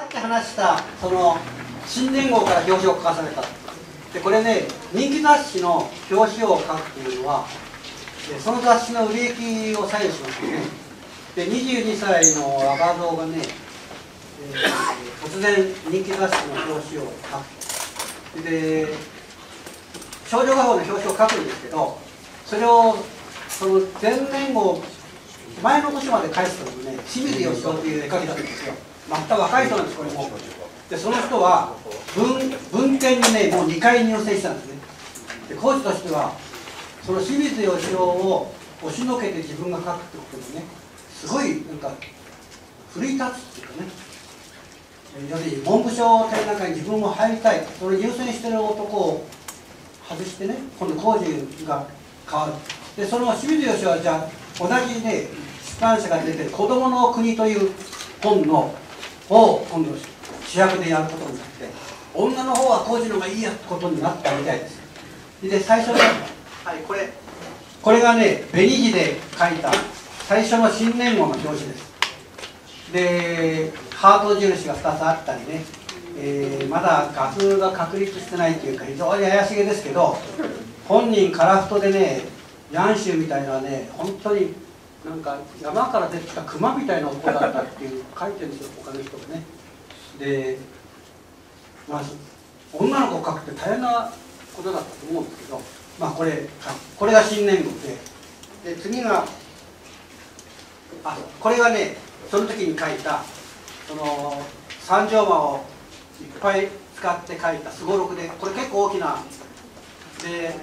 さっき話したその新年号から表紙を書かされた。でこれね人気雑誌の表紙を書くっていうのはその雑誌の売れ行きを左右しますよね。で22歳の若造がね、えー、突然人気雑誌の表紙を書く。で少女画報の表紙を書くんですけどそれをその前年号前の年まで返すとね清水義雄っていう絵描きだったんですよ。また若い人なんですこれも。でその人は文文献にねもう2回入選したんですね。で講師としてはその清水義雄を押しのけて自分が書くってことにねすごいなんか奮い立つっていうかね。要するに文部省展覧会に自分も入りたい。それ優先してる男を外してね今度工事が変わる。でその清水義雄はじゃあ同じね出版社が出てる「子どもの国」という本のを今度主役でやることになって女の方は工事の方がいいやってことになったみたいです。で最初のはいこれ。これがね紅字で書いた最初の新年号の表紙です。でハート印が2つあったりね、えー、まだ画風が確立してないというか非常に怪しげですけど本人カラフトでねヤンシュみたいなね本当になんか山から出てきた熊みたいな男だったっていう書いてるんですよ他の人がね。でまあ女の子を描くって大変なことだったと思うんですけどまあこれこれが新年号でで次があこれがねその時に書いたその三条間をいっぱい使って書いたすごろくでこれ結構大きなで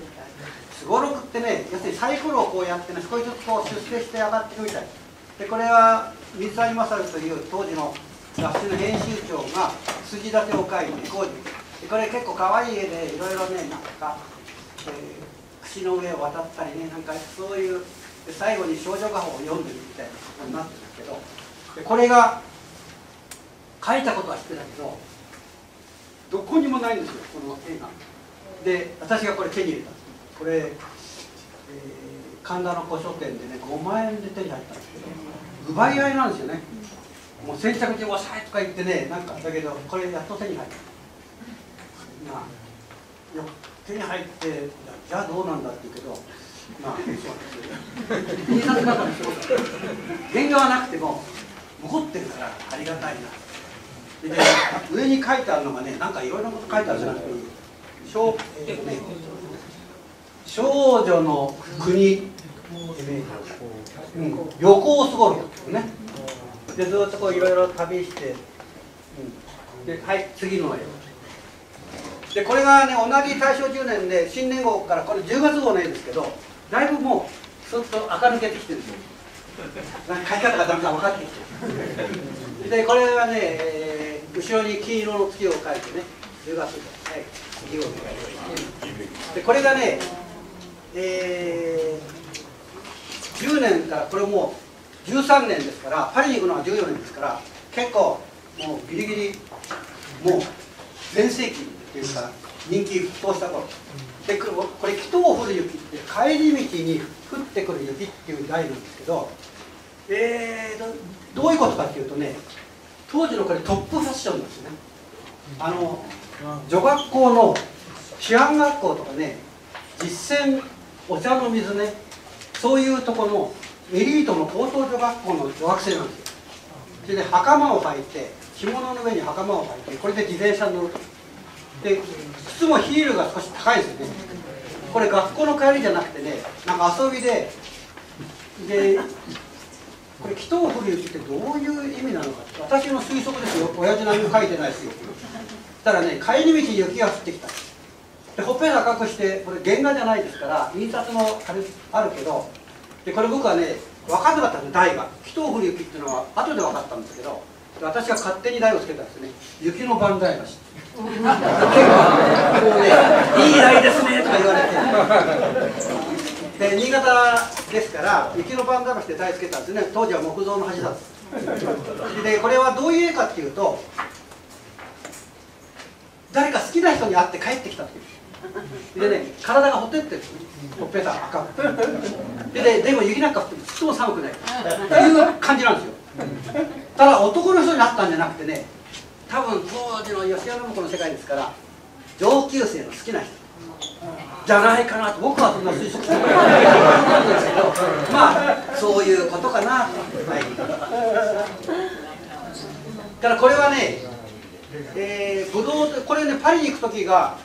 すごろくってね要するにサイコロをこうやってね少しずつこう出世して上がっていくみたい。でこれは水谷勝という当時の雑誌の編集長が筋立てを書いてこうこれ結構かわいい絵でいろいろねなんか、えー、串の上を渡ったりねなんかそういう最後に少女画報を読んでるみたいなことになってるけど。でこれが書いたことは知ってたけどどこにもないんですよこの絵が。で私がこれ手に入れた。これ、えー、神田の古書店でね5万円で手に入ったんですけど奪い合いなんですよね。もう先着順押さえとか言ってねなんかだけどこれやっと手に入った。まあ手に入ってじゃあどうなんだって言うけどまあそうなんですよ。印刷係の仕事原画はなくても残ってるからありがたいな。で上に書いてあるのがねなんかいろいろなこと書いてあるじゃなくて少,、えーね、少女の国、うん、横をすごいね。でずっとこういろいろ旅して、うん、ではい次の絵でこれがね同じ大正10年で新年号からこれ10月号の絵ですけどだいぶもうすっと垢抜けてきてるんですよ。描き方がだんだん分かってきてる。でこれはね、えー、後ろに金色の月を描いてね10月号。はい。次をお願いします。でこれがねえー、10年からこれもう13年ですからパリに行くのは14年ですから結構もうギリギリもう全盛期っていうか人気沸騰した頃でこれ「人を降る雪」って帰り道に降ってくる雪っていう題なんですけどえー、どういうことかっていうとね当時のこれトップファッションなんですね。あの女学校の師範学校とかね実践お茶の水ね。そういうとこのエリートの高等女学校の女学生なんですよ。それで袴を履いて着物の上に袴を履いてこれで自転車に乗ると。で靴もヒールが少し高いですよね。これ学校の帰りじゃなくてねなんか遊びででこれ「祈祷降る雪」ってどういう意味なのか私の推測ですよ。親父何も書いてないですよ。たらね帰り道雪が降ってきた。でほっぺた赤くしてこれ原画じゃないですから印刷もあるけどでこれ僕はね分かんなかったんです台が「祈祷降る雪」っていうのは後で分かったんですけど私が勝手に台をつけたんですね。雪の万歳橋。結構こうね「いい台ですね」とか言われて。で新潟ですから雪の万歳橋で台つけたんですね。当時は木造の橋だった。でこれはどういう絵かっていうと誰か好きな人に会って帰ってきた時ででね体がほてってる。ほっぺた赤く。でででも雪なんか降ってもちっとも寒くない。っていう感じなんですよ。ただ男の人に会ったんじゃなくてね多分当時の吉原子の世界ですから上級生の好きな人。じゃないかなと。僕はそんな推測してるんですけどまあそういうことかな。と、はい、だからこれはね、えー、武道これねパリに行く時が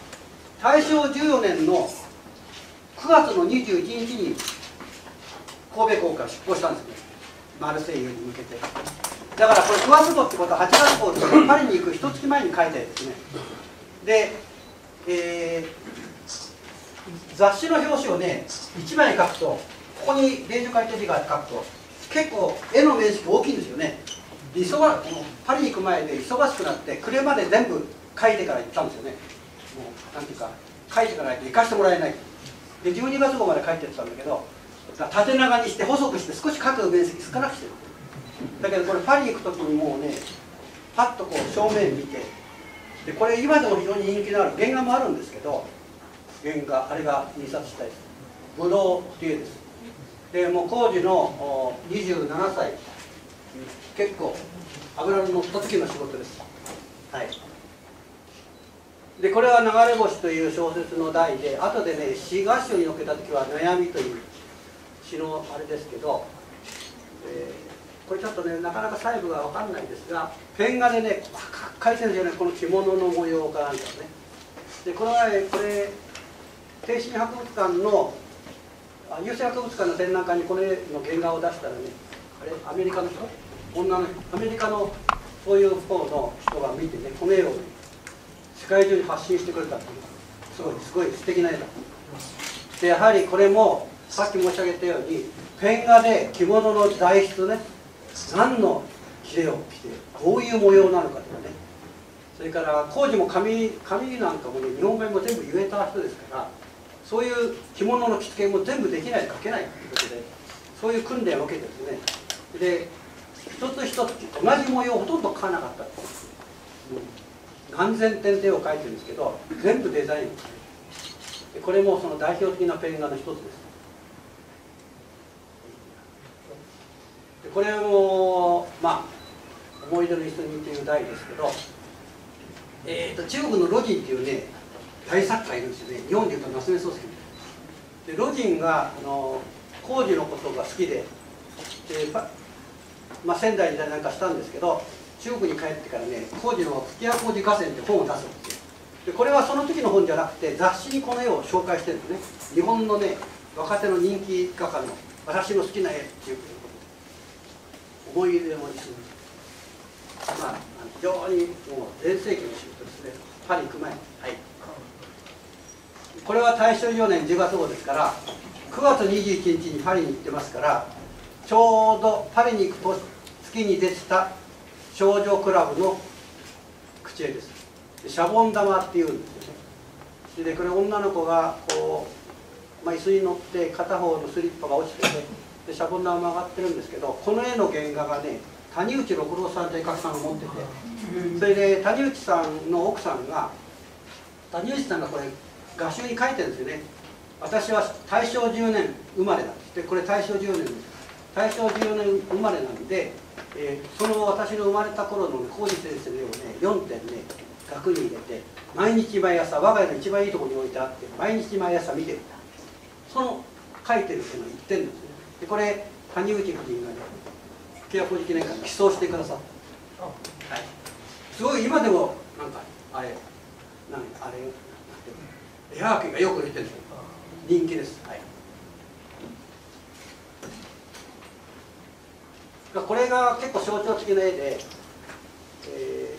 大正14年の9月の21日に神戸港から出港したんですね。マルセイユに向けて。だからこれ9月号ってことは8月号ってパリに行く一月前に書いてですね。で、えー、雑誌の表紙をね1枚書くとここに例書書いて字が書くと結構絵の面積大きいんですよね。忙パリに行く前で忙しくなって車で全部書いてから行ったんですよね。もうなんていうか書いていから行かしてもらえない。で12月号まで書いてたんだけど縦長にして細くして少し書く面積少なくしてるだけどこれパリ行く時にもうねパッとこう正面見てでこれ今でも非常に人気のある原画もあるんですけど原画あれが印刷したいです。ブドウっていうです。でもう工事の27歳。結構油の乗った時の仕事です。はい。でこれは「流れ星」という小説の題で後でね詩合唱に載けた時は「悩み」という詩のあれですけど、えー、これちょっとねなかなか細部が分かんないんですがペン画でね書いてるんですよねこの着物の模様かなんかね。でこの前これ帝心博物館の優勢博物館の展覧会にこれの原画を出したらねあれアメリカの人？女のアメリカのそういう方の人が見てねこの絵を、ね、世界中に発信してくれたっていうすごいすごい素敵な絵だでやはりこれもさっき申し上げたようにペン画で着物の材質ね何の切れを着てどういう模様なのかとかね。それから工事も紙紙なんかもね日本語も全部言えた人ですからそういう着物の着付けも全部できないと書けないということでそういう訓練を受けてですね。で一つ一つ同じ模様をほとんど描かなかった何千点手を描いてるんですけど全部デザイン。これもその代表的なペン画の一つです。これもまあ思い出の一緒にという題ですけど、えーと、中国のロジンっていうね大作家いるんですよね。日本でいうと夏目漱石。でロジンがあの工事のことが好きで。で、まあ、仙台になんかしたんですけど中国に帰ってからね工事の吹屋工事河川って本を出すんですよ。でこれはその時の本じゃなくて雑誌にこの絵を紹介してるんですね。日本のね若手の人気画家の私の好きな絵っていう思い入れの一緒まあ非常にもう全盛期の仕事ですね。パリ行く前。はい。これは大正4年10月号ですから9月21日にパリに行ってますからちょうどパリに行く月に出てた少女クラブの口絵です。シャボン玉っていうんですよね。でこれ女の子がこう、まあ、椅子に乗って片方のスリッパが落ちててでシャボン玉曲がってるんですけどこの絵の原画がね谷内六郎さんという絵描さんが持っててそれで谷内さんの奥さんが谷内さんがこれ画集に書いてるんですよね。私は大正10年生まれなんです。でこれ大正10年です大正14年生まれなんで、えー、その私の生まれた頃の浩二先生の絵をね4点ね額に入れて毎日毎朝我が家の一番いいところに置いてあって毎日毎朝見てるその書いてるっていうのを言ってるんですね。でこれ谷口夫人がね契約記念館に寄贈してくださった、はい、すごい今でもなんかあれなんあれ絵はがけがよく出てるんですよ。人気です、はい、これが結構象徴的な絵で、え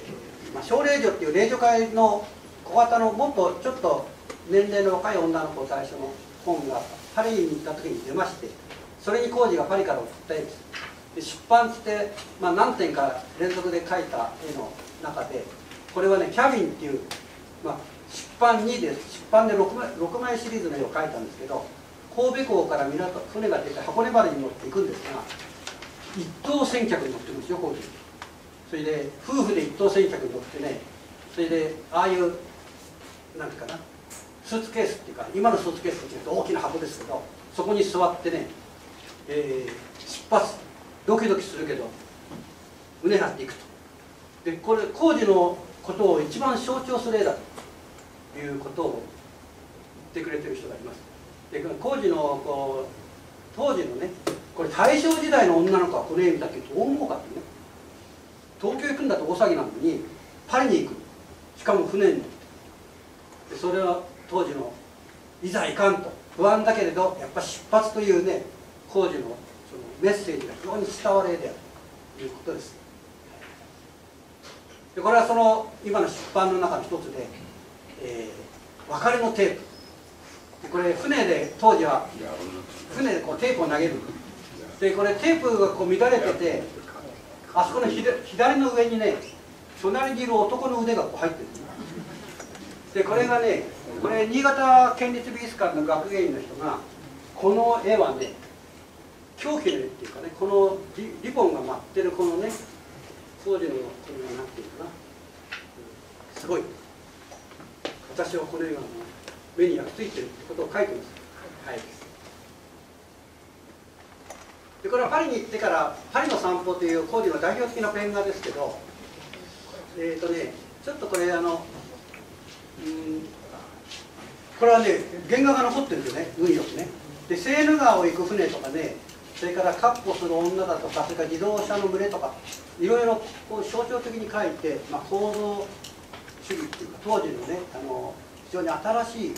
ーまあ、小霊女っていう霊女会の小型のもっとちょっと年齢の若い女の子最初の本がパリに行った時に出ましてそれに工事がパリから送った絵です。で出版して、まあ、何点か連続で描いた絵の中でこれはねキャビンっていう、まあ、出版2です。出版で 6, 枚6枚シリーズの絵を描いたんですけど神戸港から港船が出て箱根原に乗っていくんですが一等船客に乗ってるんですよ工事それで夫婦で一等船客に乗ってねそれでああいうなんていうかなスーツケースっていうか今のスーツケースっていうと大きな箱ですけどそこに座ってねえー、出発ドキドキするけど胸張っていくと。でこれ工事のことを一番象徴する絵だということを言ってくれてる人がいます。で工事のこう当時のねこれ大正時代の女の子はこの絵見たけどどう思うかってね。東京行くんだと大騒ぎなのにパリに行く。しかも船に。乗ってそれは当時のいざ行かんと。不安だけれどやっぱ出発というね工事のそのメッセージが非常に伝わる絵であるということです。でこれはその今の出版の中の一つで、えー、別れのテープ。これ船で当時は船でこうテープを投げる。でこれテープがこう乱れててあそこの左の上にね隣にいる男の腕がこう入ってる。でこれがねこれ新潟県立美術館の学芸員の人がこの絵はね狂気の絵っていうかねこのリリボンが舞ってるこのね当時のこのなんていうかな。すごい。私はこの絵が目に焼き付いてるってことを書いてます。はい。でこれはパリに行ってから「パリの散歩」というコーディの代表的なペン画ですけどえっ、ー、とねちょっとこれあのうんこれはね原画が残ってるんですよね運よくね。でセーヌ川を行く船とかねそれから闊歩する女だとかそれから自動車の群れとかいろいろこう象徴的に書いて、まあ、構造主義っていうか当時のねあの非常に新しい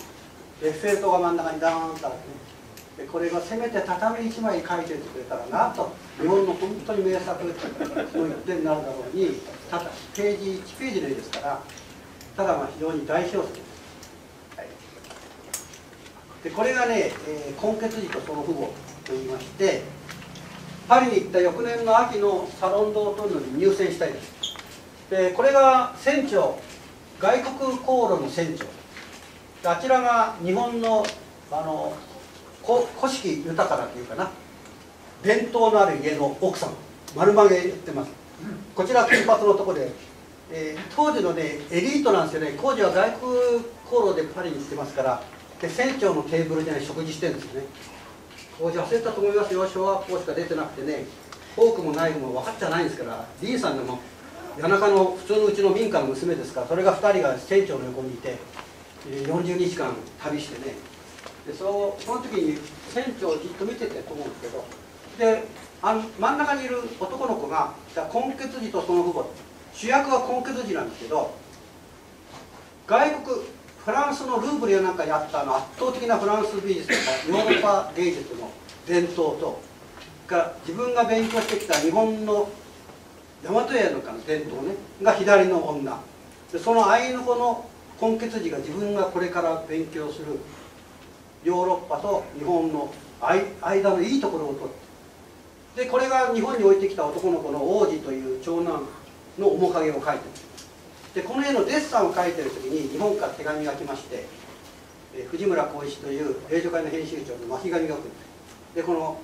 エッフェル塔が真ん中にダーンとあってね。でこれがせめて畳1枚書いててくれたらなと日本の本当に名作の一点になるだろうにただページ1ページの絵ですからただまあ非常に代表作です、はい、でこれがね、えー、根血児とその父母といいましてパリに行った翌年の秋のサロンドートンネルに入選したいです。でこれが船長外国航路の船長。あちらが日本のあの古式豊かなというかな。伝統のある家の奥さん丸曲げ言ってます。こちら金髪のとこで、えー、当時のねエリートなんですよね。工事は外国航路でパリに行ってますからで船長のテーブルで、ね、食事してるんですよね。工事忘れたと思いますよ。小学校しか出てなくてねフォークもナイフも分かっちゃないんですからリーさんでも谷中の普通のうちの民家の娘ですからそれが2人が船長の横にいて40日間旅してねでそうその時に船長をじっと見ててと思うんですけどであの真ん中にいる男の子が根血児とその父母主役は根血児なんですけど外国フランスのルーブルやなんかにあったあの圧倒的なフランス美術とかヨーロッパ芸術の伝統とが自分が勉強してきた日本の大和屋の伝統ねが左の女。でそのアイヌ語の根血児が自分がこれから勉強するヨーロッパと日本の間のいいところを取って。でこれが日本に置いてきた男の子の王子という長男の面影を描いてるでこの絵のデッサンを描いてる時に日本から手紙が来まして、藤村浩一という霊女会の編集長の巻紙が来るでこの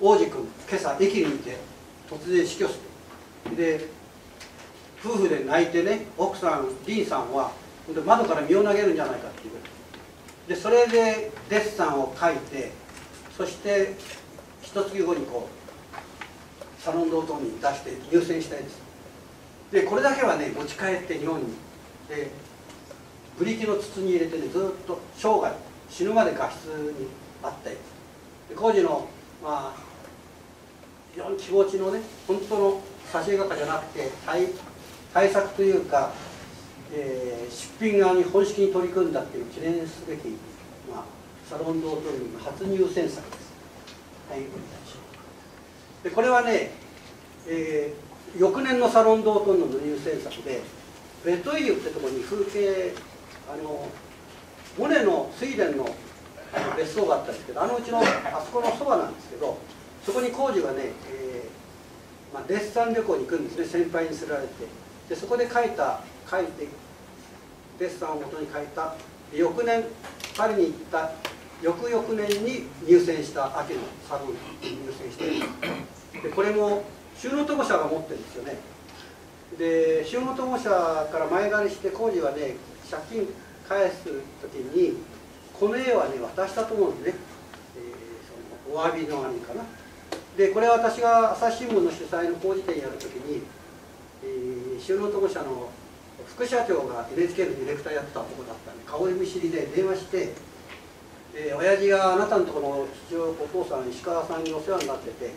王子君今朝駅にいて突然死去するで夫婦で泣いてね奥さんリンさんは窓から身を投げるんじゃないかっていう。でそれでデッサンを描いてそして一月後にこうサロンドートに出して入選したいです。でこれだけはね持ち帰って日本に。でブリキの筒に入れてねずっと生涯死ぬまで画室にあったり。で工事のまあ非常に気持ちのね本当の挿絵画家じゃなくて対対策というかえー、出品側に本式に取り組んだっていう記念すべき、まあ、サロンドートリーの初入選作です。はい、でこれはね、えー、翌年のサロンドートンの入選作でベトイユってところに風景あのモネの睡蓮のあの別荘があったんですけどあのうちのあそこのそばなんですけどそこに工事がね、えーまあ、デッサン旅行に行くんですね。先輩にすられて。でそこで描いた書いてデッサンをもとに書いた翌年パリに行った翌々年に入選した秋のサロンに入選してでこれも収納友社が持ってるんですよね。で収納友社から前借りして工事はね借金返す時にこの絵はね渡したと思うんですね、えー、そのお詫びの兄かな。でこれは私が朝日新聞の主催の工事展やる時に、え、収納友社の副社長が NHK のディレクターやってた男だったんで顔見知りで電話して「えー、親父があなたのところの父親お父さん石川さんにお世話になってて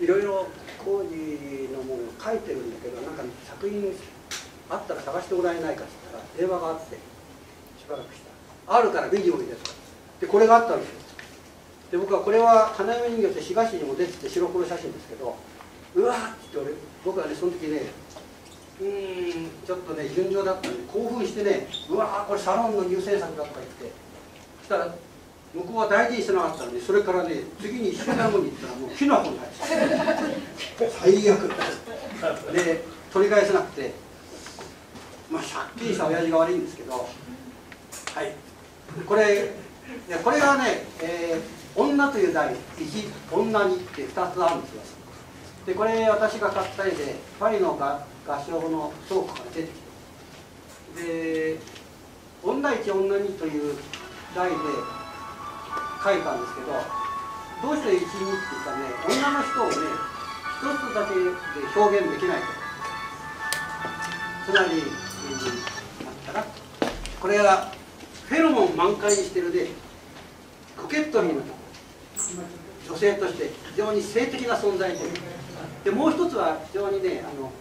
いろいろ工事のものを書いてるんだけどなんか作品あったら探してもらえないかって言ったら電話があってしばらくした「あるから見においで」とかでこれがあったんです。よで僕はこれは花嫁人形って東にも出てて白黒写真ですけどうわーって俺僕はねその時ねうんちょっとね順調だったんで興奮してねうわーこれサロンの入選作だとか言ってそしたら向こうは大事にしてなかったのでそれからね次に1週間後に行ったらもう木の箱に入って最悪。で取り返せなくてまあ借金した親父が悪いんですけどはい。これこれはね、えー、女という題1女にって2つあるんですよ。でこれ私が買った絵でパリの画合唱の倉庫から出てきてで「女一女二」という題で書いたんですけどどうして一二っていうかね女の人をね一つだけで表現できないと。つまり、えー、なんたらこれはフェロモン満開にしてるでコケットリーの女性として非常に性的な存在で。でもう一つは非常にねあの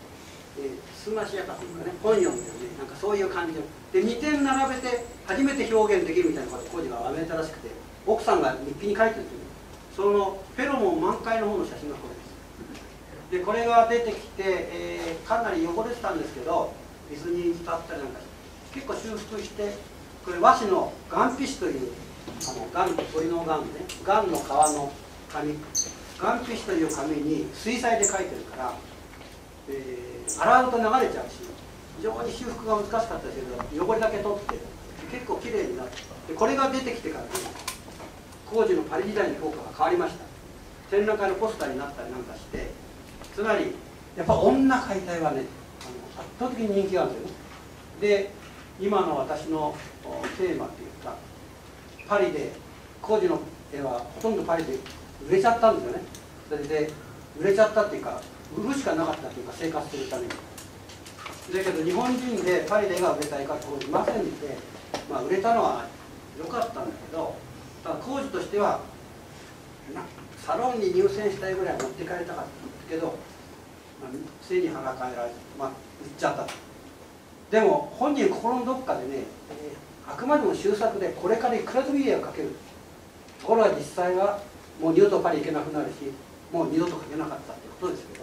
えー、すましやかというかね本読むよね。なんかそういう感じで2点並べて初めて表現できるみたいなこと工事がわめたらしくて奥さんが日記に書いてるんですよそのフェロモン満開の方の写真がこれです。でこれが出てきて、えー、かなり汚れてたんですけど水に浸ったりなんかして結構修復してこれ和紙のガンピシというあのガン鳥のガンね。ガンの皮の紙。ガンピシという紙に水彩で書いてるから、え洗うと流れちゃうし非常に修復が難しかったですけど汚れだけ取って結構きれいになってこれが出てきてから、ね、工事のパリ時代の評価が変わりました。展覧会のポスターになったりなんかしてつまりやっぱ女解体はねあの圧倒的に人気があるんですよね。で今の私のテーマっていうかパリで工事の絵はほとんどパリで売れちゃったんですよね。それで売れちゃったっていうか売るしかなかったというか生活するために。だけど日本人でパリで絵が売れたいかっていませんで、まあ、売れたのは良かったんだけどただ工事としてはサロンに入選したいぐらい持って帰りたかったけど、まあ、背に腹変えられて、まあ、売っちゃったと。でも本人心のどっかでね、えー、あくまでも終作でこれからいくらでもいい絵を描ける。ところが実際はもう二度とパリ行けなくなるしもう二度と描けなかったってことですけど。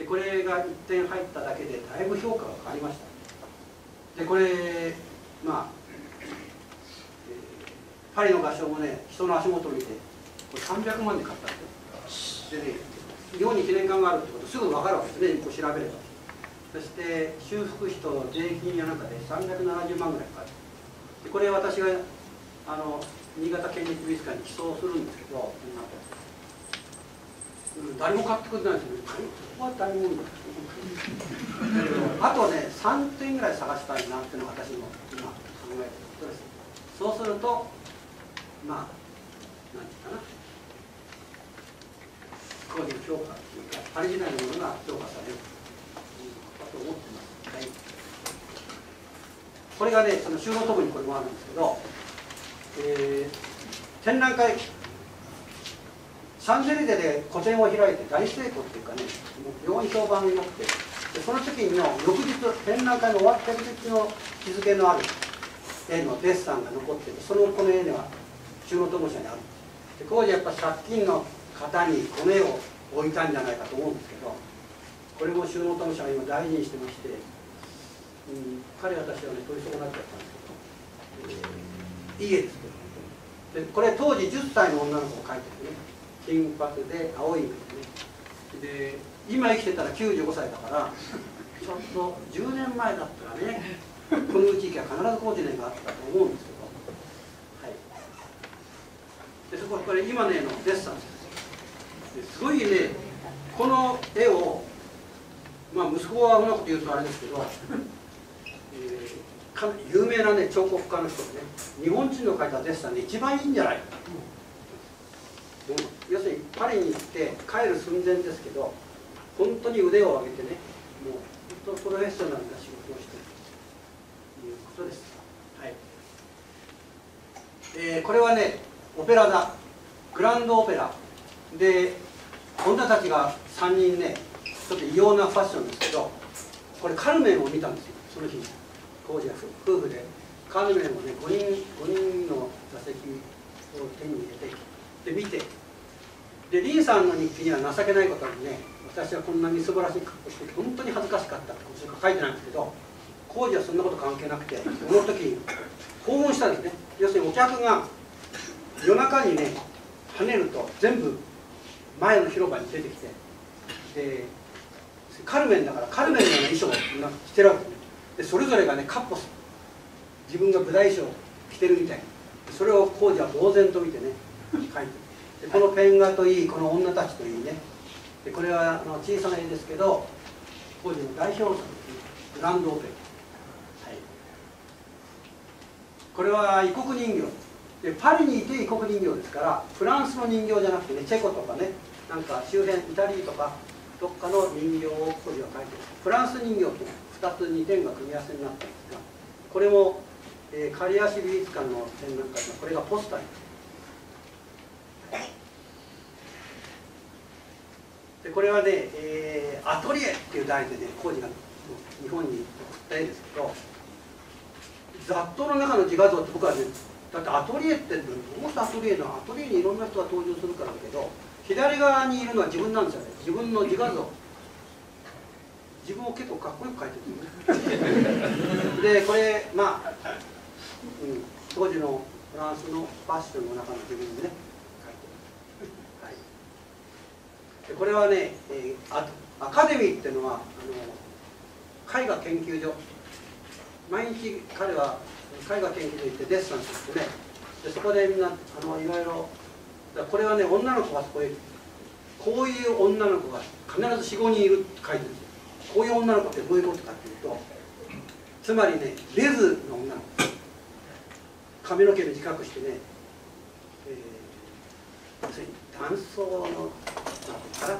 でこれが1点入っただけでだいぶ評価が変わりました。でこれまあ、えー、パリの合唱もね人の足元を見てこれ300万で買ったんですよでね日本に記念館があるってことすぐ分かるわけですねこう調べれば。そして修復費と税金やなんかで370万ぐらいかかる。でこれ私があの新潟県立美術館に寄贈するんですけど誰も買ってくれないですよね。こは大問題あとね3点ぐらい探したいなっていうのが私の今考えてる。ことですそうするとまあ何て言うかな。こういう評価っていうかパリ時代のものが評価されると思ってます、はい、これがねその収納とこにこれもあるんですけど、えー、展覧会シャンゼリゼで個展を開いて大成功っていうかね非常に評判が良くてでその時の翌日展覧会の終わってる時の日付のある絵のデッサンが残っててそのこの絵には中野友社にある。で当時やっぱ借金の方にこの絵を置いたんじゃないかと思うんですけどこれも収納友社が今大事にしてまして、うん、彼私はね取り損なっちゃったんですけど、えー、いい絵ですけどでこれ当時10歳の女の子を描いてるね。金髪で青い目でね。で今生きてたら95歳だからちょっと10年前だったらねこの地域は必ず工事年があったと思うんですけど、はい、でそこはこれ今ねのデッサンですすごいねこの絵をまあ息子はうまいこと言うとあれですけど、えー、か有名なね彫刻家の人でね日本人の描いたデッサンで一番いいんじゃない？か要するにパリに行って帰る寸前ですけど本当に腕を上げてねもうとプロフェッショナルな仕事をしているということです、はい。えー、これはねオペラ座グランドオペラ。で女たちが3人ねちょっと異様なファッションですけどこれカルメンを見たんですよ。その日。工事は夫婦で。カルメンをね5人 ,5 人の座席を手に入れてで見てでリンさんの日記には情けないことにね私はこんなみすぼらしい格好して本当に恥ずかしかったってことしか書いてないんですけど工事はそんなこと関係なくてその時訪問したんですね。要するにお客が夜中にね跳ねると全部前の広場に出てきてでカルメンだからカルメンの衣装を着てるわけですね。でそれぞれがねカッポス自分が舞台衣装を着てるみたいそれを工事は呆然と見てね書いてこのペン画といいこの女たちといいね。これはあの小さな絵ですけど工事の代表作グランドオペ。ラ、はい、これは異国人形。でパリにいて異国人形ですからフランスの人形じゃなくてねチェコとかねなんか周辺イタリーとかどっかの人形を工事は描いてる。フランス人形と2つ2点が組み合わせになったんですがこれも、えー、刈谷市美術館の展覧会のこれがポスターにでこれはね、えー、アトリエっていう題でね工事が日本に送った絵ですけど雑踏の中の自画像って僕はねだってアトリエってどうしてアトリエのアトリエにいろんな人が登場するからだけど左側にいるのは自分なんですよね。自分の自画像。自分を結構かっこよく描いてるでこれまあ、うん、当時のフランスのファッションの中の自分でね描いてる、はい、でこれはね、えー、アカデミーっていうのはあの絵画研究所。毎日彼は絵画研究所行ってデッサンしてね。でそこでみんなあのいろいろこれはね女の子がそこへこういう女の子が必ず45人いるって書いてるんですよ。こういう女の子ってどういうことかっていうとつまりねレズの女の子。髪の毛短くしてね、えー、要するに男装のから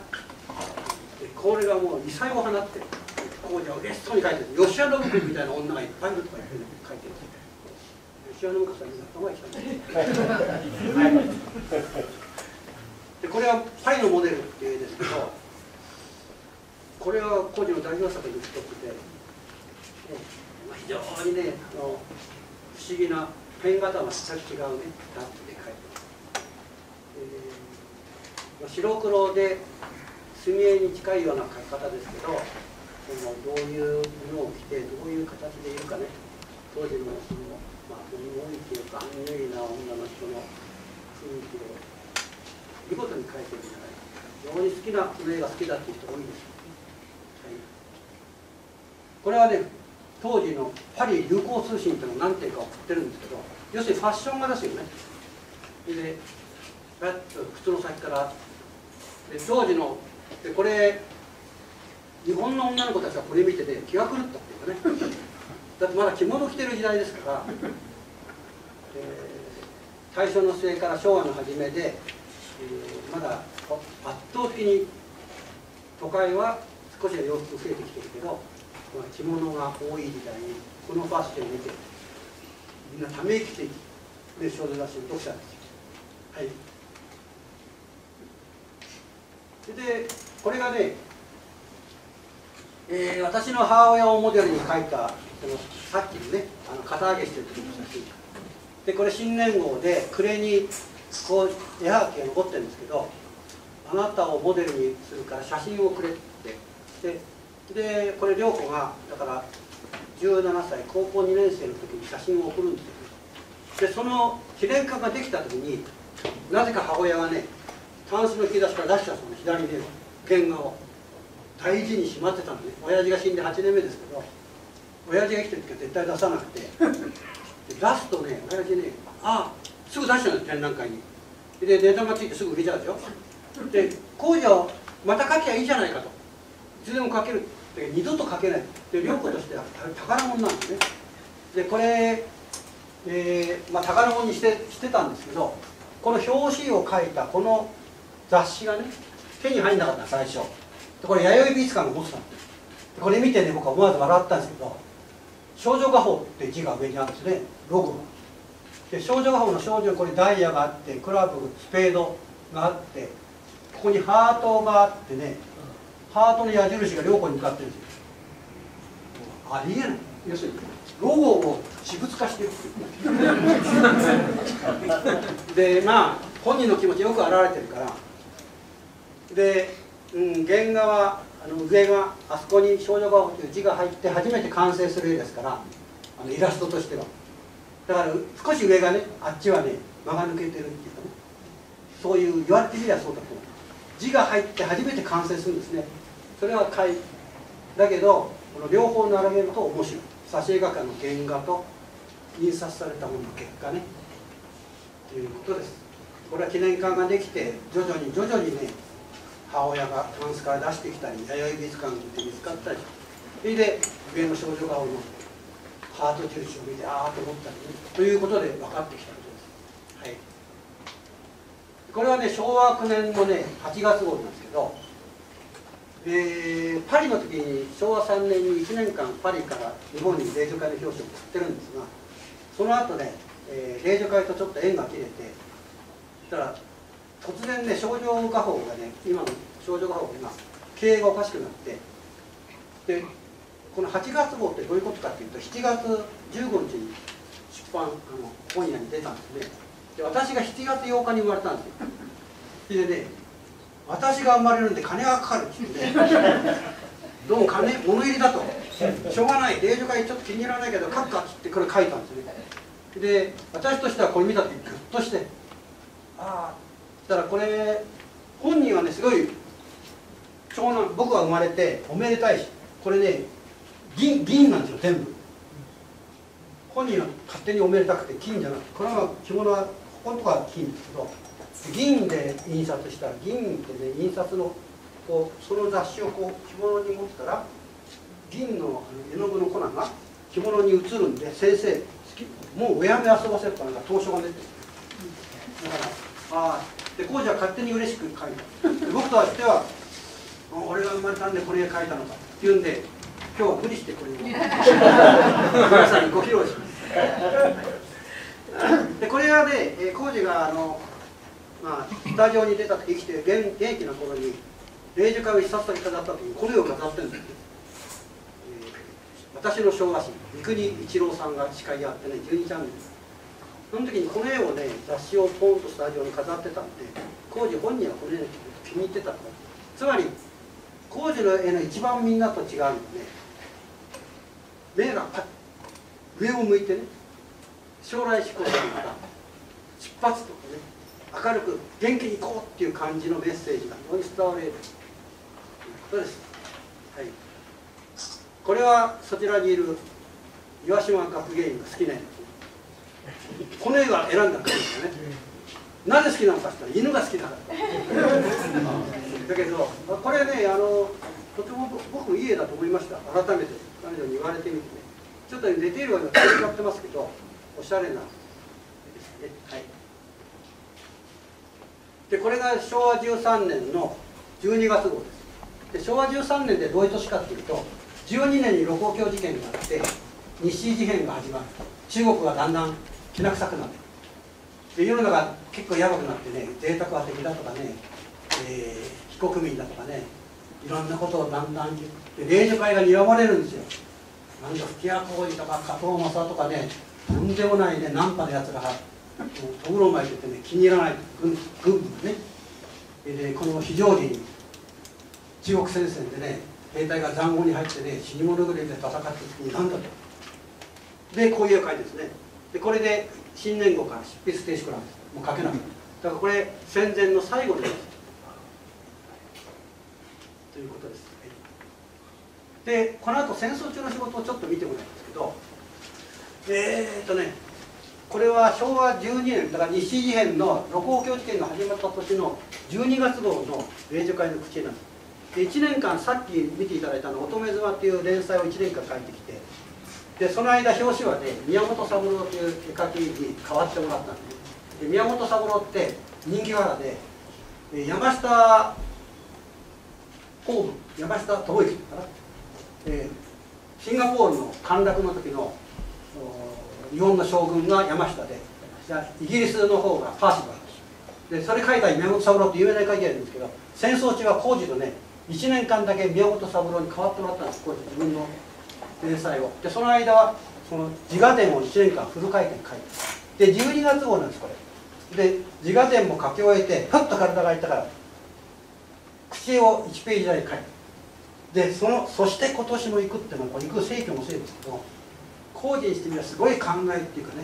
これがもう異彩を放ってこうじゃ嬉しそうに書いてる。吉谷信子みたいな女がいっぱいいるとか言って書いてる。吉谷信子さんに頭に来たねですでこれはパイのモデルっていう絵ですけどこれは工事の代表作に一つで、非常にねあの不思議なペン型が全く違うね。タッチで描いてます、えー、白黒で墨絵に近いような描き方ですけどそのどういうものを着てどういう形でいるかね。当時のその、まあ、思いというかアンニュイな女の人の雰囲気を見事に描いてるんじゃないか。非常に好きなこの絵が好きだっていう人多いんです、はい、これはね当時のパリ流行通信っていうのを何ていうか送ってるんですけど要するにファッション画ですよね。で靴の先から当時のでこれ日本の女の子たちはこれ見てて気が狂ったっていうかね。だってまだ着物着てる時代ですから、えー、大正の末から昭和の初めでえー、まだ圧倒的に都会は少しは洋服増えてきてるけど、まあ、着物が多い時代にこのファッションを見てみんなため息ついてで少女雑誌の読者ですよはいでこれがね、えー、私の母親をモデルに描いたそのさっきのねあの肩上げしてる時の写真。でこれ新年号で暮れにこう絵はがきが残ってるんですけどあなたをモデルにするから写真をくれって。ででこれ涼子がだから17歳高校2年生の時に写真を送るんですよ。でその記念館ができた時になぜか母親がねタンスの引き出しから出したその左手の原画を大事にしまってたのね。親父が死んで8年目ですけど親父が生きてる時は絶対出さなくて。出すとね親父ねああすぐ出しちゃうんです展覧会に。で値段がついてすぐ売れちゃうでしょ。で工事をまた書きゃいいじゃないかと。いつでも書ける。で二度と書けない。で良子としては宝物なんですね。でこれ、えーまあ、宝物にしてしてたんですけどこの表紙を書いたこの雑誌がね手に入んなかった最初。でこれ弥生美術館が持ってたんです。これ見てね僕は思わず笑ったんですけど少女画報って字が上にあるんですね。ロゴで少女画報の少女これダイヤがあってクラブスペードがあってここにハートがあってねハートの矢印が両方に向かってるんですよ。ありえない。要するにロゴを私物化してる でまあ本人の気持ちよく表れてるからで、うん、原画はあの上があそこに少女画という字が入って初めて完成する絵ですからあのイラストとしては。だから少し上がねあっちはね間が抜けてるっていうかね。そういう言われてみればそうだと思う。字が入って初めて完成するんですね。それは絵だけどこの両方並べると面白い。挿絵画家の原画と印刷されたものの結果ね。ということです。これは記念館ができて徐々に徐々にね母親がタンスから出してきたり弥生美術館に行って見つかったりそれで上の少女顔のハート印を見てああと思ったりねということで分かってきたことです、はい、これはね昭和9年のね8月号なんですけどえー、パリの時に昭和3年に1年間パリから日本に霊女会の表彰を送ってるんですがその後ね、えー、霊女会とちょっと縁が切れてそしたら突然ね少女画報がね今の少女画報が今経営がおかしくなってでこの8月号ってどういうことかっていうと7月15日に出版あの本屋に出たんですね。で私が7月8日に生まれたんですよ。でね私が生まれるんで金がかかるって言ってね どうも金物入りだと。しょうがない。霊女会ちょっと気に入らないけど書くかって言ってこれ書いたんですね。で私としてはこれ見た時グッとしてああだからこれ本人はねすごい長男僕が生まれておめでたいしこれね銀銀なんですよ全部。本人は勝手におめでたくて金じゃなくてこれは着物はここのとこは金ですけど銀で印刷したら銀ってね印刷のこうその雑誌をこう着物に持ったら銀の絵の具の粉が着物に映るんで先生もうおやめ遊ばせるかなんか投書が出てる。だからああで工事は勝手に嬉しく書いた。僕としては俺が生まれたんでこれ書いたのかっていうんで今日は無理してこれを。皆さんにご披露します。でこれはね工事があの、まあ、スタジオに出た時生きて元元気な頃に霊樹会を一冊だけ飾った時にこれを飾ってるんですよ、え、私の昭和史三国一郎さんが司会やってね12チャンネル。その時にこの絵をね雑誌をポンとスタジオに飾ってたんで工事本人はこの絵気に入ってたつまり工事の絵の一番みんなと違うのね目がパッ上を向いてね将来志向という。か出発とかね明るく元気に行こうっていう感じのメッセージが非常に伝われる絵ですそうです、はい、これはそちらにいる岩島学芸員が好きな絵です。この絵が選んだんですよねなぜ好きなのかって言ったら犬が好きだからだけどこれねあのとても僕いい絵だと思いました。改めて。彼女に言われてみてねちょっとディテールは使ってますけどおしゃれな絵ですねはい。でこれが昭和13年の12月号です。で昭和13年でどういう年かっていうと12年に盧溝橋事件があって日誌事変が始まる。中国がだんだんきな臭くなってで世の中結構やばくなってね贅沢は敵だとかね、えー、非国民だとかねいろんなことをだんだんで霊女会が睨まれるんですよ。なんだ吹屋浩二とか加藤正とかねとんでもないねナンパのやつらがとぐろ巻いててね気に入らない軍軍部がねでこの非常時に中国戦線でね兵隊が塹壕に入ってね死に物狂いで戦って時に何だと。でこういう絵を描いてですね。でこれで新年号から執筆停止クなんですもう書けなくだからこれ戦前の最後です。ということです、でこの後戦争中の仕事をちょっと見てもらうんですけどえー、っとねこれは昭和12年だから西事変の露光橋事件が始まった年の12月号の霊女会の口なんですで1年間さっき見ていただいたの「乙女妻」っていう連載を1年間書いてきてでその間表紙はね宮本三郎という絵描きに代わってもらったんでで宮本三郎って人気柄で山下公文山下智之かな？えー、シンガポールの陥落の時の日本の将軍が山下でイギリスの方がパーシバルでそれ書いた宮本三郎って有名な書きがあるんですけど戦争中は工事とね1年間だけ宮本三郎に代わってもらったんです。工事自分の連載を。でその間はその自画伝を1年間フル回転書いて。で12月号なんですこれ。で自画伝も書き終えてふっと体が空いたから口を1ページだけ書いて。でそのそして今年も行くっていうのは行く聖教のせいですけど工事にしてみればすごい考えっていうかね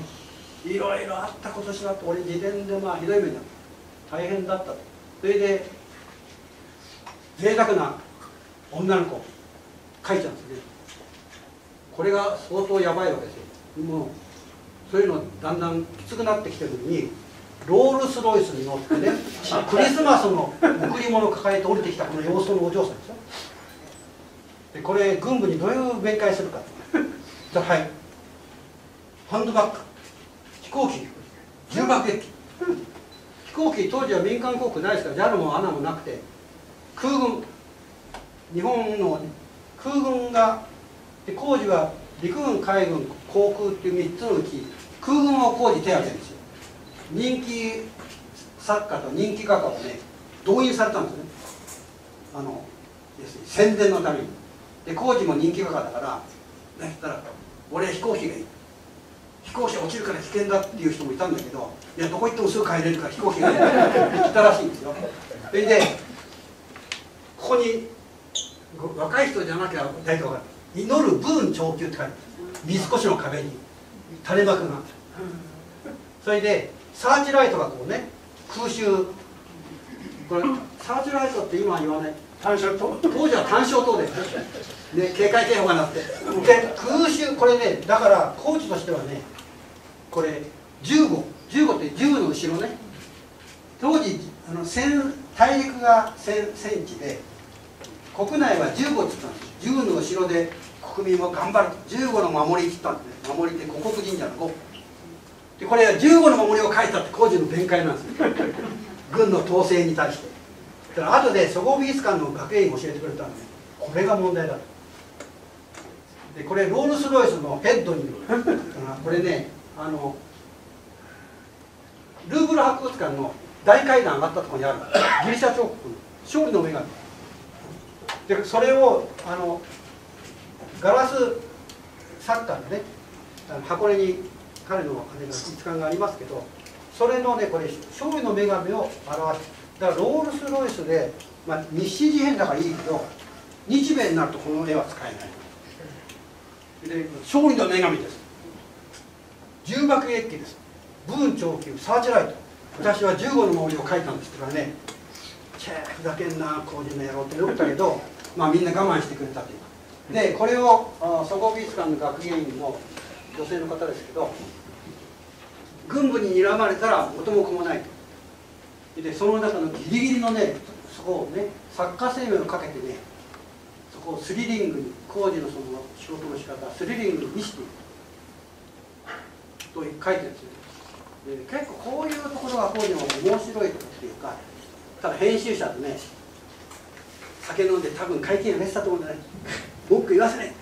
いろいろあった今年は俺自伝でまあひどい目に大変だったと。それで贅沢な女の子書いちゃうんですね。これが相当やばいわけですよ。もう。そういうのだんだんきつくなってきてるのにロールスロイスに乗ってね クリスマスの贈り物を抱えて降りてきたこの様子のお嬢さんですよ。でこれ軍部にどういう弁解するかと はい。ハンドバッグ。飛行機。重爆撃機。飛行機当時は民間航空ないですから JAL も ANA もなくて空軍。日本の空軍がで工事は陸軍海軍航空っていう3つのうち空軍を工事手当てですよ人気作家と人気画家をね動員されたんですね。あの宣伝のために。で工事も人気画家だからねったら俺は飛行機がいい。飛行機落ちるから危険だっていう人もいたんだけどいやどこ行ってもすぐ帰れるから飛行機がいいって 言ったらしいんですよ。それでここに若い人じゃなきゃ大体分かる祈る文長久って書いてある。三越の壁に。垂れ幕が。それでサーチライトがこうね空襲。これサーチライトって今は言わない。当時は単焦灯で、ね、警戒警報が鳴って。で空襲これねだから高知としてはねこれ1515 15って10の後ろね。当時あの大陸が 1000, 1000地で国内は15って言ったんです。10の後ろで国民も頑張ると。15の守りって言ったんですね。守りって五国神社の5でこれは15の守りを書いたって工事の弁解なんですよ。軍の統制に対して。だから後で総合美術館の学芸員教えてくれたんでこれが問題だと。でこれロールス・ロイスのヘッドにこれねあのルーブル博物館の大階段上がったところにある。ギリシャ彫刻の勝利の女神。でそれをあのガラス作家でね箱根に彼のあれが質感がありますけどそれのねこれ勝利の女神を表すだからロールス・ロイスで、まあ、日誌事変だからいいけど日米になるとこの絵は使えない。で勝利の女神です。重爆撃機です。文長級サーチライト。私は15の森を書いたんですからねチェーふざけんな工事の野郎って思ったけどまあみんな我慢してくれたという。でこれを総合美術館の学芸員の女性の方ですけど軍部に睨まれたら元も子もないと。でその中のギリギリのねそこをね作家生命をかけてねそこをスリリングに工事のその仕事の仕方スリリングにしていくと書いてるんです。よで結構こういうところが工事の面白いとこっていうかただ編集者とね酒飲んで多分会見やめてたと思うんだね。文句言わせない。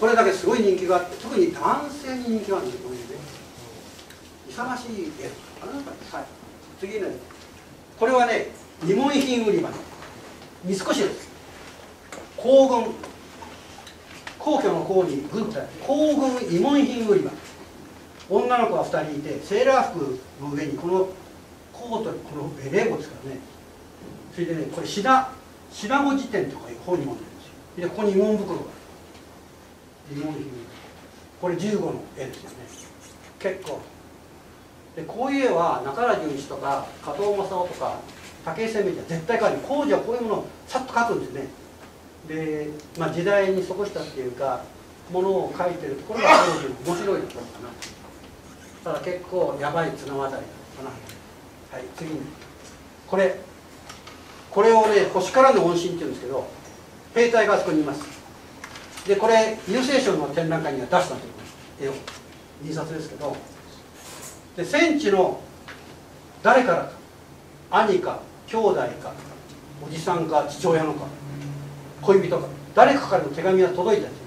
これだけすごい人気があって特に男性に人気があるんですよこれね勇ましい絵あなんかはい。次ねこれはね二門品売り場。の三越です。皇軍。皇居の皇に軍隊皇軍慰問品売り場。女の子が2人いてセーラー服の上にこのコートこのベレゴですからね。それでねこれ品品文字店とかいう本にも出るんでここに慰問袋が慰問品これ15の絵ですよね。結構。でこういう絵は中原純一とか加藤正夫とか武井専明じゃ絶対描い。て工事はこういうものをさっと描くんですね。で、まあ、時代に即したっていうかものを描いてるところが当時の面白いところかな。ただ結構やばい綱渡りかな。はい次に。これこれをね星からの音信っていうんですけど兵隊があそこにいます。でこれ郵政省の展覧会には出したという絵を。印刷ですけど。で戦地の誰からか。兄か兄弟か。おじさんか父親のか。恋人か。誰かからの手紙が届いたんです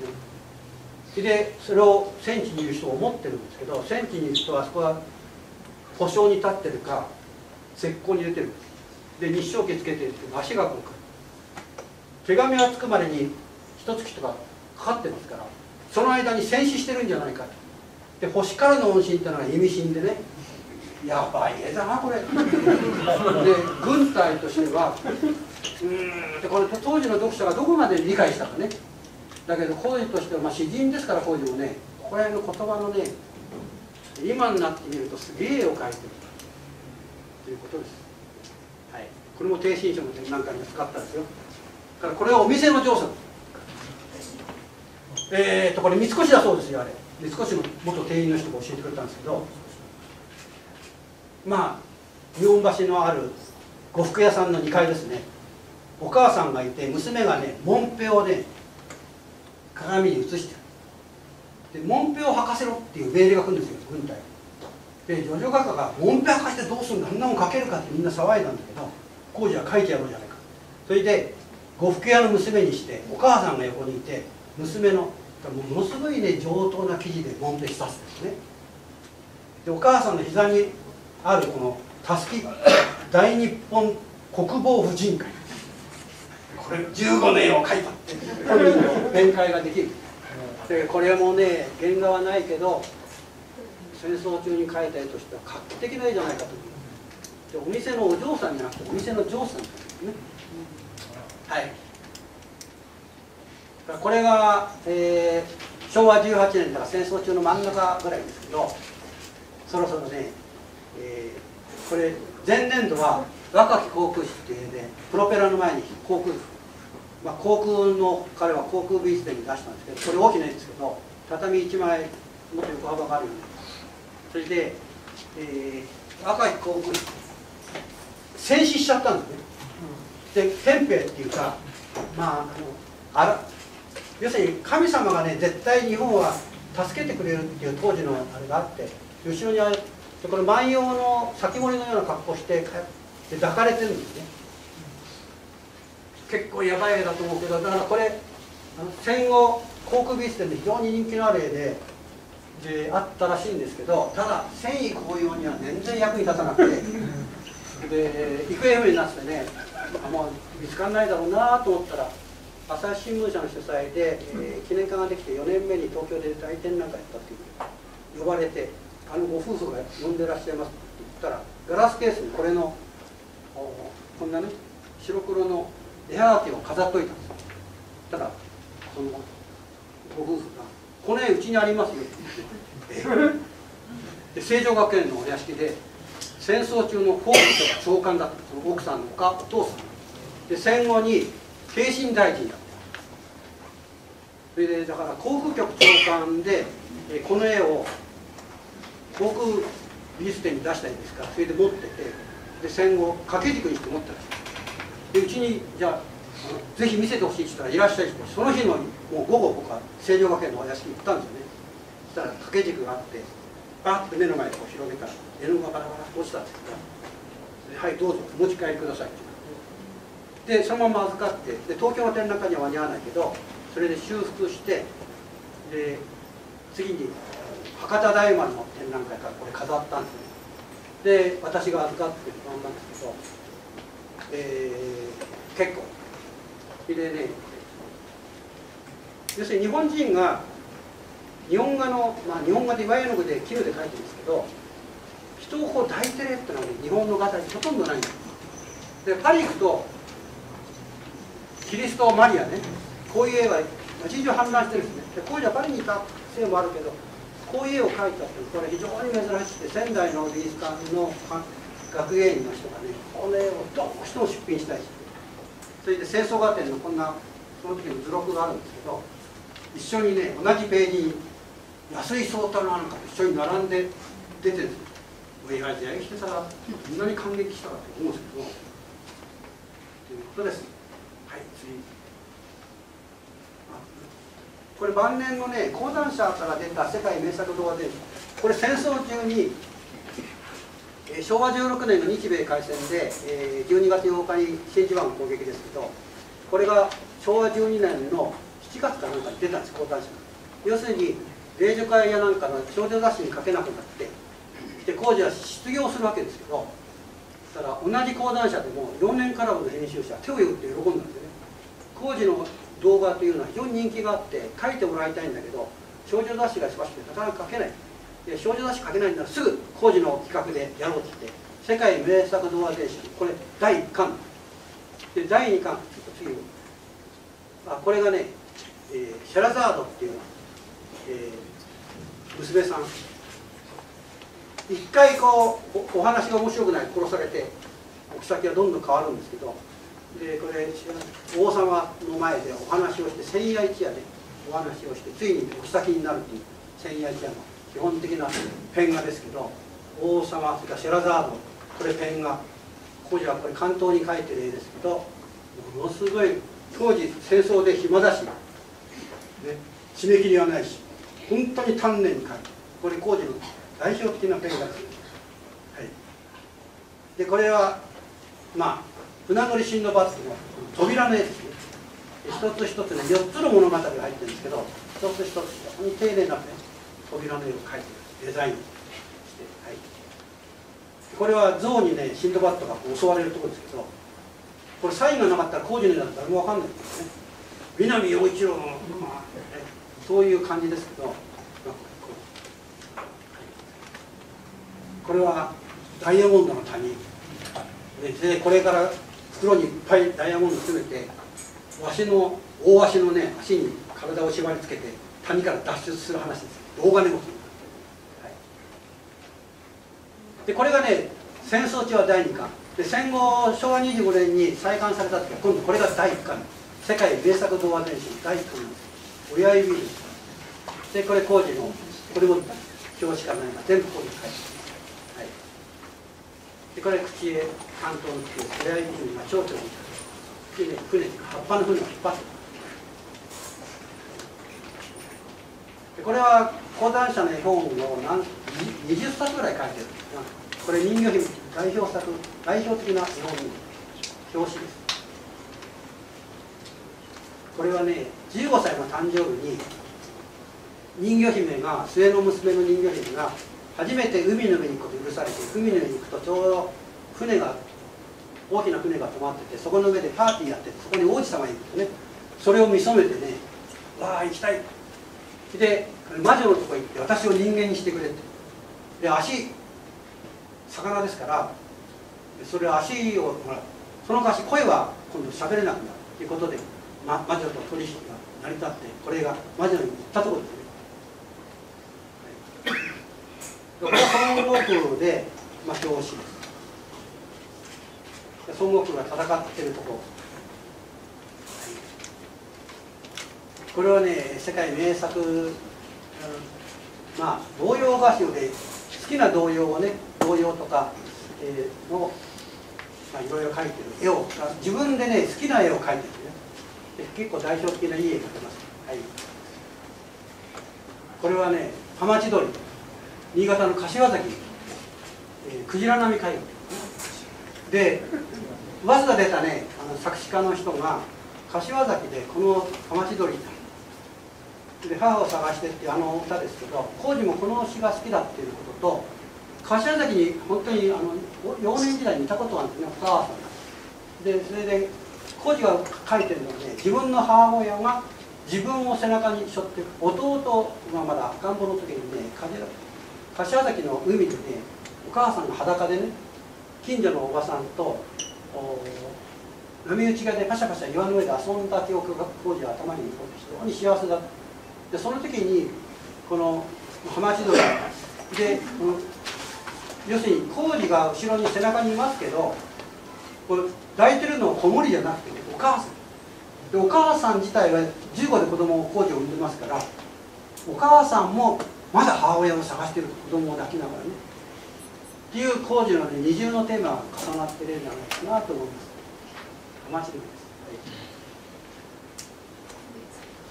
ね。でそれを戦地にいる人を持ってるんですけど戦地にいる人はあそこは保証に立ってるか石膏に出てるで日照気つけてるって足が動く手紙がつくまでに一月とかかかってますからその間に戦死してるんじゃないかと。で星からの音信っていうのが意味深でねやばい絵だなこれ。で軍隊としてはうんでこれ当時の読者がどこまで理解したかね。だけど工事としては、まあ、詩人ですから工事もねこれの言葉のね今になってみるとすげえ絵を描いてる。ということです、はい、これも低心書のなんかに使ったんですよ。からこれはお店の上手えー、とこれ三越だそうですよあれ。三越の元店員の人が教えてくれたんですけど。まあ日本橋のある呉服屋さんの2階ですね。お母さんがいて娘がねもんぺをね鏡に映してる。でもんぺを履かせろっていう命令が来るんですよ軍隊。で女女画家が「もんぺ履かしてどうするんだあんなもん描けるか」ってみんな騒いだんだけど工事は書いてやろうじゃないか。それで呉服屋の娘にしてお母さんが横にいて娘のものすごいね上等な生地でもんぺしたすですね。でお母さんの膝にあるこのたすき大日本国防婦人会。これ15年を書いたって本人の弁解ができる。でこれもね原画はないけど戦争中に描いた絵としては画期的な絵じゃないかと思う。でお店のお嬢さんじゃなくてお店の嬢さんですね。はい。これが、えー、昭和18年だから戦争中の真ん中ぐらいですけどそろそろね、えー、これ前年度は若き航空士っていうねプロペラの前に航空まあ、航空の彼は航空美術展に出したんですけどこれ大きないんですけど畳1枚もっと横幅があるよねそれで、えー、赤い航空士戦死しちゃったんですね。で憲兵っていうかまああのあら要するに神様がね絶対日本は助けてくれるっていう当時のあれがあって後ろにあるこれ万葉の先森のような格好してで抱かれてるんですね。結構やばい絵だと思うけどだからこれ戦後航空美術展で非常に人気のある絵でであったらしいんですけどただ戦意高揚には全然役に立たなくてで行方不明になってねもう見つかんないだろうなと思ったら朝日新聞社の主催で、えー、記念館ができて4年目に東京で大展覧会やったっていう呼ばれてあのご夫婦が呼んでらっしゃいますって言ったらガラスケースにこれのこんなね白黒の絵はがきを飾っといたんですよ。ただそのご夫婦が「この絵うちにありますよ」って言って。で成城学園のお屋敷で戦争中の法務と長官だったその奥さんのおお父さんで戦後に慶心大臣だったそれでだから航空局長官でこの絵を航空美術展に出したいんですからそれで持っててで戦後掛け軸にして持ってらっしゃるでうちにじゃあぜひ見せてほしいって言ったらいらっしゃいってその日のもう午後僕は成城学園のお屋敷に行ったんですよね。そしたら掛け軸があってバッと目の前でこう広げたら絵の具がバラバラ落ちたんですけどはいどうぞ持ち帰りください。ってでそのまま預かってで東京の展覧会には間に合わないけどそれで修復してで次に博多大丸の展覧会からこれ飾ったんですね。で私が預かってるまんなんですけど、えー、結構でね要するに日本人が日本画の、まあ、日本画でいわゆるので絹で描いてるんですけど人をこう抱いてるってのは、ね、日本の画材ほとんどないんですでパリ行くとキリストマリアねこういう絵は地上氾濫してるんですね。でこういうじゃパリにいたせいもあるけどこういう絵を描いたってこれ非常に珍しくて仙台の美術館の学芸員の人がねこの絵をどうしても出品したいそれで戦争画展のこんなその時の図録があるんですけど一緒にね同じページに安井壮太郎なんかと一緒に並んで出てるんです。いやじゃあ生きてたらこんなに感激したかと思うんですけどということですはい次これ晩年のね講談社から出た世界名作動画でこれ戦争中に昭和16年の日米開戦で、えー、12月8日に真珠湾攻撃ですけどこれが昭和12年の7月かなんかに出たんです講談社要するに霊女会やなんかの少女雑誌に書けなくなってで工事は失業するわけですけどだから同じ講談社でも4年からの編集者手を打って喜んだんですよね工事の動画というのは非常に人気があって書いてもらいたいんだけど少女雑誌がしばしくてなかなか書けない。で少女雑誌書けないんならすぐ工事の企画でやろうって言って世界名作童話電子これ第1巻。で第2巻。ちょっと次あこれがね、えー、シャラザードっていう、えー、娘さん。一回こうお話が面白くない殺されて置き先はどんどん変わるんですけどでこれ王様の前でお話をして千夜一夜でお話をしてついに置き先になるという千夜一夜の基本的なペン画ですけど王様それからシェラザードこれペン画工事はこれ関東に描いてる絵ですけどものすごい当時戦争で暇だし、ね、締め切りはないし本当に丹念に描いてこれ工事の代表的なペン画です、はい、でこれはまあ船乗りシンドバッドの扉の絵ですね。一つ一つね4つの物語が入ってるんですけど一つ一つ非常に丁寧な、ね、扉の絵を描いてるデザインして、はい、これは象にねシンドバッドが襲われるところですけどこれサインがなかったら工事の絵だったらもう分かんないですね。南陽一郎の、まあね、そういう感じですけどこれはダイヤモンドの谷。でこれから袋にいっぱいダイヤモンド詰めてわしの大わしのね足に体を縛り付けて谷から脱出する話です。動画でも、はい、でこれがね戦争中は第2巻。で戦後昭和25年に再刊された時は今度これが第1巻。世界名作童話伝承第1巻。なんです。親指でこれ工事のこれも表紙かないが全部ここに書いて、でこれ口へ関東のっていう親指が蝶々に船船葉っぱの船を引っ張ってでこれは講談社の絵本を何20冊ぐらい書いてるんですこれ人魚姫代表作代表的な絵本表紙ですこれはね15歳の誕生日に人魚姫が末の娘の人魚姫が初めて海の上に行くこと許されて海の上に行くとちょうど船が大きな船が止まっててそこの上でパーティーやっててそこに王子様がいるんですね。それを見初めてねわあ行きたい。で魔女のとこ行って私を人間にしてくれって。で足魚ですからそれ足をほらその昔声は今度喋れなくなる。ということで、ま、魔女と取引が成り立ってこれが魔女に行ったところですね、はい、これは孫悟空で、まあ、表紙です。孫悟空が戦ってるとこ。ろこれはね世界名作、うん、まあ童謡画集で好きな童謡をね童謡とか、の、まあ、いろいろ描いてる絵を自分でね好きな絵を描いてるね。結構代表的ないい絵描けます、はい、これはね浜地鳥。新潟の柏崎、えー、クジラ並み海岸。で早稲田出たねあの作詞家の人が柏崎でこの「浜千鳥」で母を探してっていうあの歌ですけど浩二もこの詩が好きだっていうことと柏崎に本当にあの幼年時代にいたことがあるんですねお母さんが。でそれで浩二が書いてるのはね自分の母親が自分を背中に背負って弟がまだ赤ん坊の時にねかじ柏崎の海でねお母さんが裸でね近所のおばさんと波打ちがでパシャパシャ岩の上で遊んだ記憶が当時は頭に残って非常に幸せだでその時にこの浜千鳥で要するに工事が後ろに背中にいますけどこれ抱いてるのは子守じゃなくて、ね、お母さん。でお母さん自体は15で子供を工事を産んでますからお母さんもまだ母親を探してる子供を抱きながらね。っていう工事の、ね、二重のテーマが重なってるんじゃないかなと思います。お待ちです、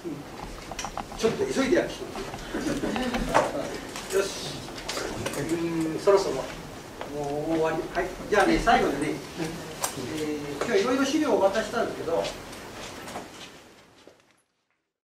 はい、ちょっと急いでやってしまよし。うんそろそろ。もう終わり。はい。じゃあね最後にね、えー、今日いろいろ資料を渡したんですけど